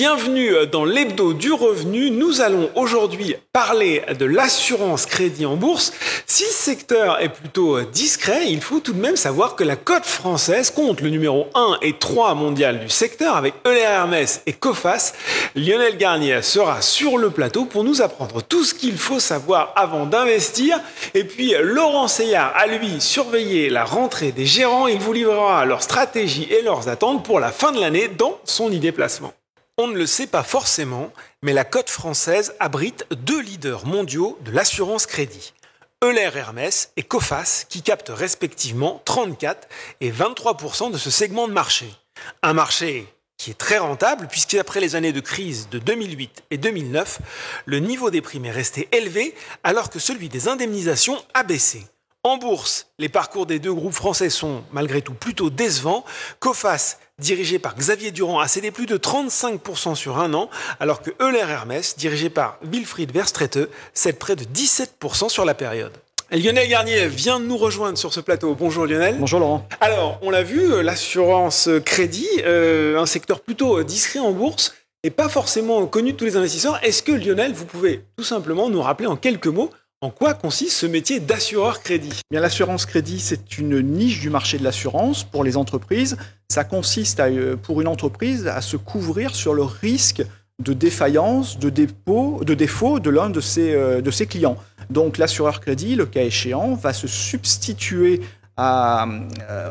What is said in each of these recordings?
Bienvenue dans l'hebdo du revenu. Nous allons aujourd'hui parler de l'assurance crédit en bourse. Si le secteur est plutôt discret, il faut tout de même savoir que la cote française compte le numéro 1 et 3 mondial du secteur avec Euler Hermès et Cofas. Lionel Garnier sera sur le plateau pour nous apprendre tout ce qu'il faut savoir avant d'investir. Et puis Laurent Seyard a lui surveillé la rentrée des gérants. Il vous livrera leurs stratégies et leurs attentes pour la fin de l'année dans son idée placement. On ne le sait pas forcément, mais la cote française abrite deux leaders mondiaux de l'assurance crédit. Euler Hermès et Cofas qui captent respectivement 34 et 23% de ce segment de marché. Un marché qui est très rentable puisqu'après les années de crise de 2008 et 2009, le niveau des primes est resté élevé alors que celui des indemnisations a baissé. En bourse, les parcours des deux groupes français sont malgré tout plutôt décevants. Cofas, dirigé par Xavier Durand, a cédé plus de 35% sur un an, alors que Euler Hermès, dirigé par Wilfried Verstrete, cède près de 17% sur la période. Lionel Garnier vient de nous rejoindre sur ce plateau. Bonjour Lionel. Bonjour Laurent. Alors, on l'a vu, euh, l'assurance crédit, euh, un secteur plutôt discret en bourse et pas forcément connu de tous les investisseurs. Est-ce que Lionel, vous pouvez tout simplement nous rappeler en quelques mots en quoi consiste ce métier d'assureur crédit? Bien, l'assurance crédit, c'est une niche du marché de l'assurance pour les entreprises. Ça consiste euh, pour une entreprise à se couvrir sur le risque de défaillance, de dépôt, de défaut de l'un de ses, euh, de ses clients. Donc, l'assureur crédit, le cas échéant, va se substituer à, euh,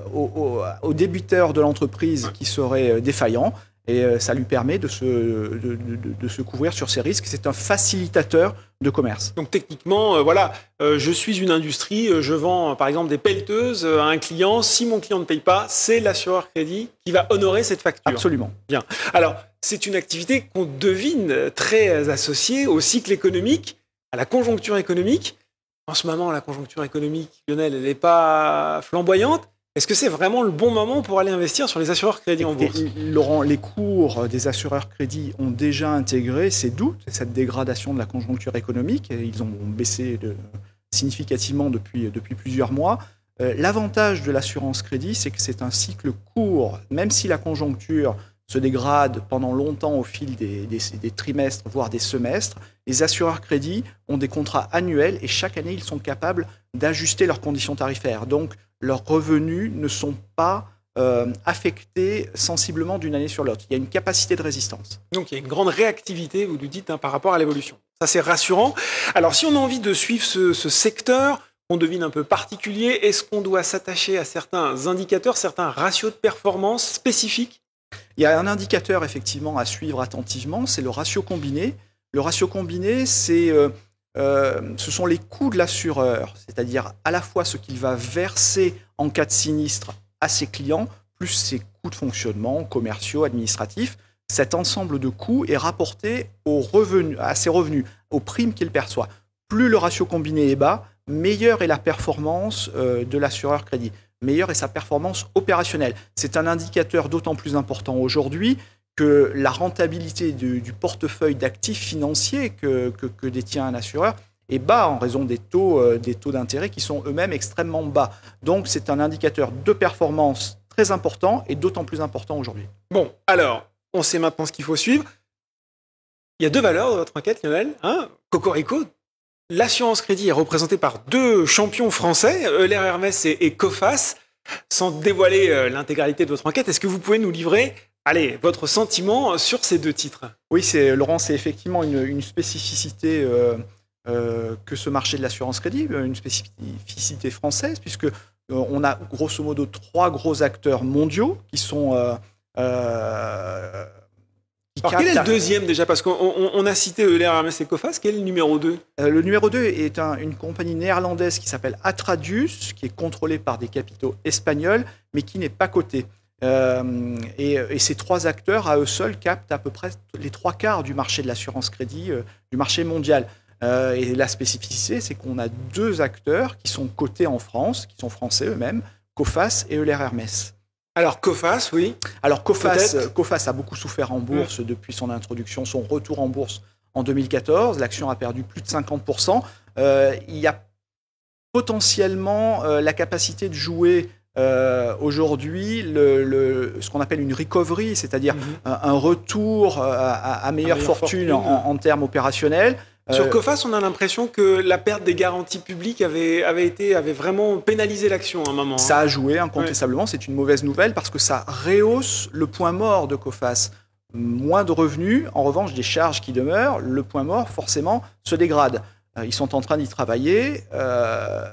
au, débiteur de l'entreprise qui serait défaillant et euh, ça lui permet de se, de, se couvrir sur ses risques. C'est un facilitateur de commerce. Donc techniquement, euh, voilà, euh, je suis une industrie, je vends par exemple des pelleteuses à un client. Si mon client ne paye pas, c'est l'assureur crédit qui va honorer cette facture. Absolument. Bien. Alors, c'est une activité qu'on devine très associée au cycle économique, à la conjoncture économique. En ce moment, la conjoncture économique, Lionel, elle n'est pas flamboyante. Est-ce que c'est vraiment le bon moment pour aller investir sur les assureurs crédits en bourse? Laurent, les cours des assureurs crédits ont déjà intégré ces doutes, cette dégradation de la conjoncture économique. ils ont baissé significativement depuis, depuis plusieurs mois. Euh, l'avantage de l'assurance crédit, c'est que c'est un cycle court. Même si la conjoncture se dégrade pendant longtemps au fil des, des, trimestres, voire des semestres, les assureurs crédits ont des contrats annuels et chaque année, ils sont capables d'ajuster leurs conditions tarifaires. Donc, leurs revenus ne sont pas euh, affectés sensiblement d'une année sur l'autre. Il y a une capacité de résistance. Donc il y a une grande réactivité, vous nous dites, hein, par rapport à l'évolution. Ça, c'est rassurant. Alors si on a envie de suivre ce, secteur, on devine un peu particulier, est-ce qu'on doit s'attacher à certains indicateurs, certains ratios de performance spécifiques? Il y a un indicateur effectivement à suivre attentivement, c'est le ratio combiné. Le ratio combiné, c'est... Euh, euh, ce sont les coûts de l'assureur, c'est-à-dire à la fois ce qu'il va verser en cas de sinistre à ses clients, plus ses coûts de fonctionnement commerciaux, administratifs. Cet ensemble de coûts est rapporté à ses revenus, aux primes qu'il perçoit. Plus le ratio combiné est bas, meilleure est la performance euh, de l'assureur crédit, meilleure est sa performance opérationnelle. C'est un indicateur d'autant plus important aujourd'hui que la rentabilité du, portefeuille d'actifs financiers que, détient un assureur est bas en raison des taux, euh, des taux d'intérêt qui sont eux-mêmes extrêmement bas. Donc c'est un indicateur de performance très important et d'autant plus important aujourd'hui. Bon, alors, on sait maintenant ce qu'il faut suivre. Il y a deux valeurs dans votre enquête, Lionel. Hein Cocorico, l'assurance crédit est représentée par deux champions français, Euler Hermès et, et. Sans dévoiler euh, l'intégralité de votre enquête, est-ce que vous pouvez nous livrer Allez, votre sentiment sur ces deux titres Oui, c'est Laurent, c'est effectivement une, spécificité euh, euh, que ce marché de l'assurance crédit, une spécificité française, puisque euh, on a grosso modo trois gros acteurs mondiaux qui sont Alors, quel est le deuxième déjà? Parce qu'on a cité Euler Hermes et Cofas. Quel est le numéro 2 Le numéro 2 est une compagnie néerlandaise qui s'appelle Atradius, qui est contrôlée par des capitaux espagnols, mais qui n'est pas cotée. Euh, et, ces trois acteurs, à eux seuls, captent à peu près les trois quarts du marché de l'assurance crédit, euh, du marché mondial. Euh, et la spécificité, c'est qu'on a deux acteurs qui sont cotés en France, qui sont français eux-mêmes, Cofas et Euler Hermès. Alors Cofas, oui. Alors Cofas, Cofas a beaucoup souffert en bourse depuis son introduction, son retour en bourse en 2014. L'action a perdu plus de 50%. il y a potentiellement la capacité de jouer euh, aujourd'hui le, ce qu'on appelle une recovery, c'est-à-dire mhm. un, retour à, meilleure, fortune, En, termes opérationnels. Sur COFAS, on a l'impression que la perte des garanties publiques avait, avait, été, avait vraiment pénalisé l'action à un moment. Hein. Ça a joué incontestablement, c'est une mauvaise nouvelle parce que ça rehausse le point mort de COFAS moins de revenus, en revanche des charges qui demeurent, le point mort forcément se dégrade. Euh, ils sont en train d'y travailler. Euh,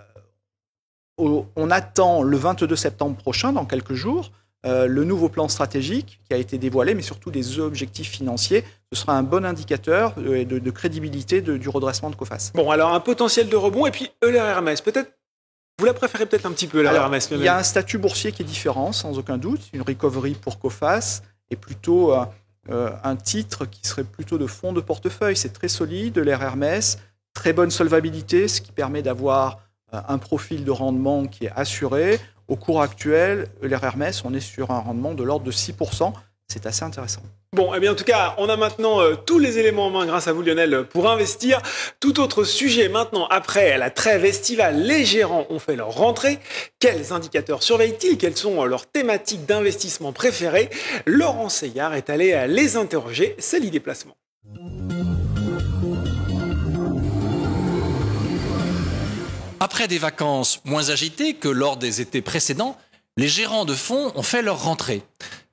on attend le 22 septembre prochain, dans quelques jours, euh, le nouveau plan stratégique qui a été dévoilé, mais surtout des objectifs financiers. Ce sera un bon indicateur de, crédibilité du redressement de COFAS. Bon, alors un potentiel de rebond, et puis ELRMS, peut-être vous la préférez peut-être un petit peu, l'ELRMS Il y a un statut boursier qui est différent, sans aucun doute. Une recovery pour COFAS est plutôt euh, un titre qui serait plutôt de fonds de portefeuille. C'est très solide, l'air Hermès, très bonne solvabilité, ce qui permet d'avoir euh, un profil de rendement qui est assuré. Au cours actuel, l'air Hermès, on est sur un rendement de l'ordre de 6%. C'est assez intéressant. Bon, eh bien en tout cas, on a maintenant euh, tous les éléments en main grâce à vous Lionel pour investir. Tout autre sujet maintenant, après la trêve estivale, les gérants ont fait leur rentrée. Quels indicateurs surveillent-ils? Quelles sont euh, leurs thématiques d'investissement préférées? Laurent Seyard est allé les interroger. C'est l'idée placement. Après des vacances moins agitées que lors des étés précédents, les gérants de fonds ont fait leur rentrée.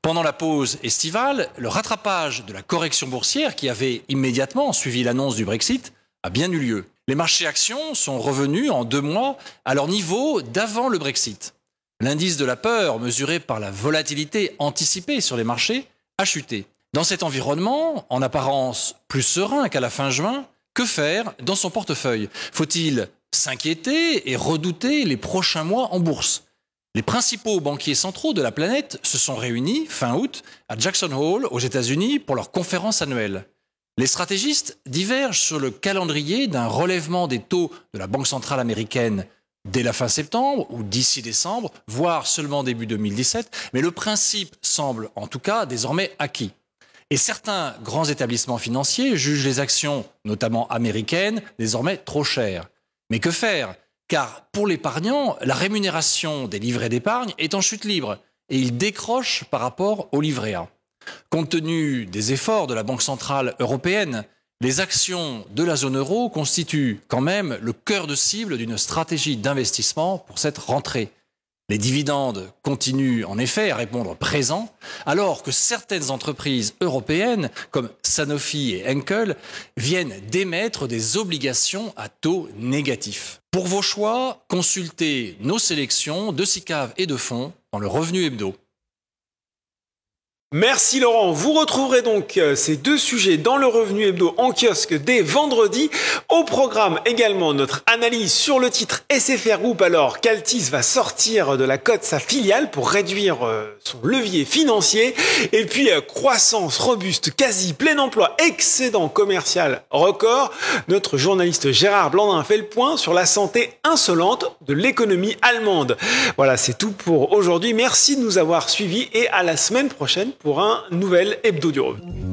Pendant la pause estivale, le rattrapage de la correction boursière qui avait immédiatement suivi l'annonce du Brexit a bien eu lieu. Les marchés actions sont revenus en deux mois à leur niveau d'avant le Brexit. L'indice de la peur, mesuré par la volatilité anticipée sur les marchés, a chuté. Dans cet environnement, en apparence plus serein qu'à la fin juin, que faire dans son portefeuille? Faut-il s'inquiéter et redouter les prochains mois en bourse les principaux banquiers centraux de la planète se sont réunis fin août à Jackson Hole aux États-Unis pour leur conférence annuelle. Les stratégistes divergent sur le calendrier d'un relèvement des taux de la Banque centrale américaine dès la fin septembre ou d'ici décembre, voire seulement début 2017, mais le principe semble en tout cas désormais acquis. Et certains grands établissements financiers jugent les actions, notamment américaines, désormais trop chères. Mais que faire? Car pour l'épargnant, la rémunération des livrets d'épargne est en chute libre et il décroche par rapport au livret A. Compte tenu des efforts de la Banque centrale européenne, les actions de la zone euro constituent quand même le cœur de cible d'une stratégie d'investissement pour cette rentrée. Les dividendes continuent en effet à répondre présent, alors que certaines entreprises européennes, comme Sanofi et Henkel, viennent d'émettre des obligations à taux négatifs. Pour vos choix, consultez nos sélections de SICAV et de fonds dans le revenu hebdo. Merci Laurent. Vous retrouverez donc euh, ces deux sujets dans le revenu hebdo en kiosque dès vendredi. Au programme également notre analyse sur le titre SFR Group. Alors qu'Altis va sortir de la cote sa filiale pour réduire euh, son levier financier. Et puis euh, croissance robuste, quasi plein emploi, excédent commercial record. Notre journaliste Gérard Blandin fait le point sur la santé insolente de l'économie allemande. Voilà, c'est tout pour aujourd'hui. Merci de nous avoir suivis et à la semaine prochaine pour un nouvel hebdo du.